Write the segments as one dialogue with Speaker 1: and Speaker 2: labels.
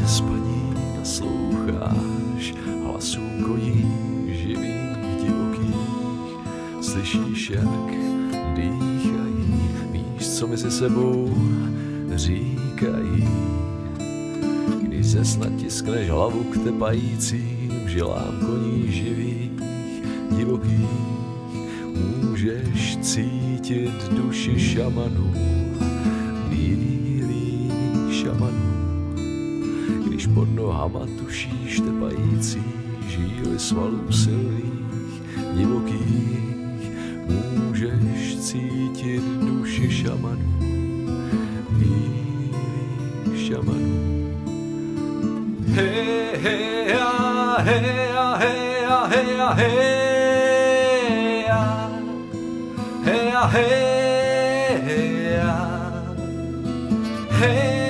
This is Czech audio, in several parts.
Speaker 1: se spaní nasloucháš Hlasů kojí živých divokých. Slyšíš, jak dýchají, víš, co mezi sebou říkají. Když se snad tiskneš hlavu k tepajícím žilám koní živých, divokých, můžeš cítit duši šamanů. Když pod nohama tušíš tepající žíly svalů silných, divokých, můžeš cítit duši šamanů, bílých šamanů. Hey, hey, a, hey, a, hey, a, hey, a, hey, a, hey, a, hey, a, hey,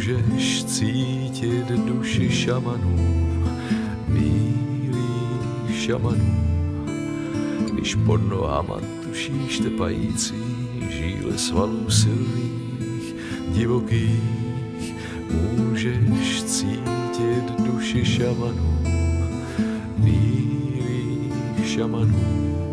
Speaker 1: můžeš cítit duši šamanů, bílých šamanů. Když pod nohama tušíš tepající žíle svalů silných, divokých, můžeš cítit duši šamanů, bílých šamanů.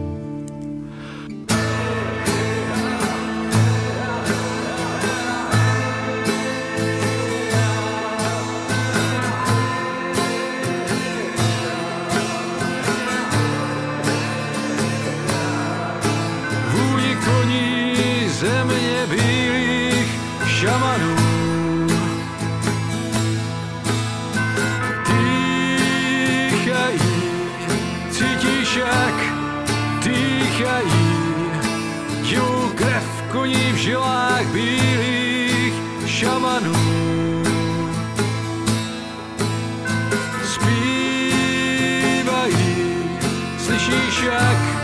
Speaker 1: Bílých šamanů. Dýchají, cítíš jak dýchají, Jou krev koní v žilách bílých šamanů. Zpívají, slyšíš jak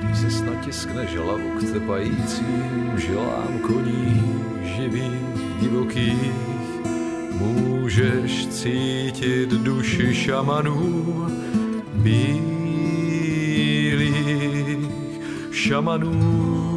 Speaker 1: Když se snad tiskneš hlavu k tepajícím žilám koní živých, divokých, můžeš cítit duši šamanů, bílých šamanů.